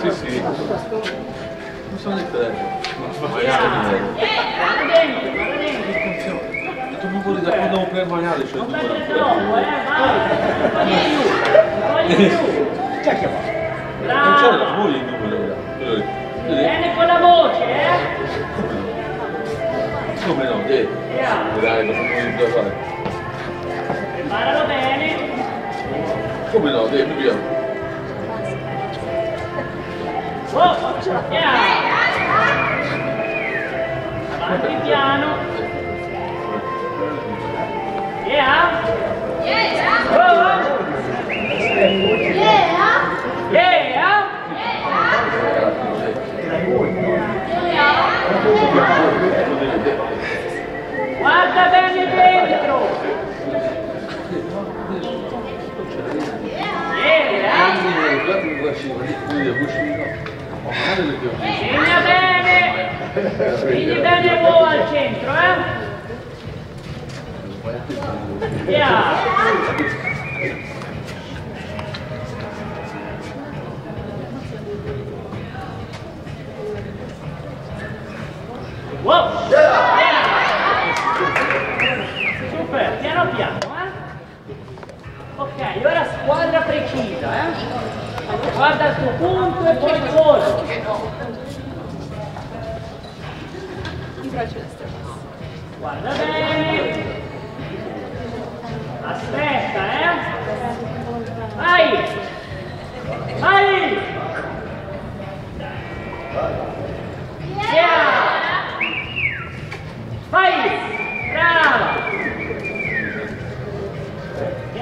Sì, sì. Non sono dentro, guarda dentro. Tu non vuoi da quando per cioè Non tu eh, di più. Già chiamato. Non c'è la moglie il numero. Vedi? Bene con la voce, eh. Come no? Dai. Dai, cosa vuoi fare? Preparalo bene. Come no? Dai, via. Piano. Avanti piano. Yeah. Oh. Segna bene. Segni bene voi al centro, eh. Yeah. Yeah. Guarda il tuo punto e poi volo. Guarda bene. Aspetta, eh. Vai. Vai. Yeah. Vai. Brava.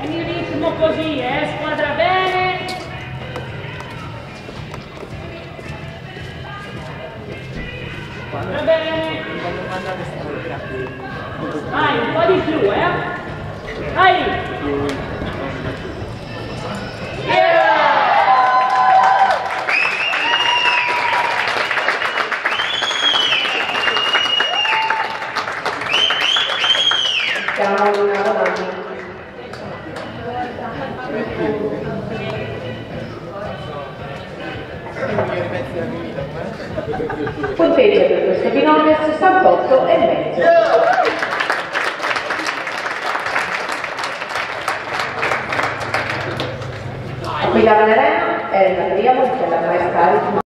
Il ritmo così, eh. Guarda bene. Vai, un po' di più, eh. Vai. Punteggio per questo binomio 68 e mezzo. A guidare l'arena la Maria Montella Maestà